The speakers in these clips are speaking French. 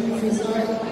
resort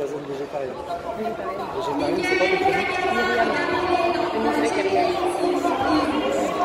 la zone végétarienne. Végétarienne, c'est pas compris. Végétarienne. Et nous, c'est la carrière.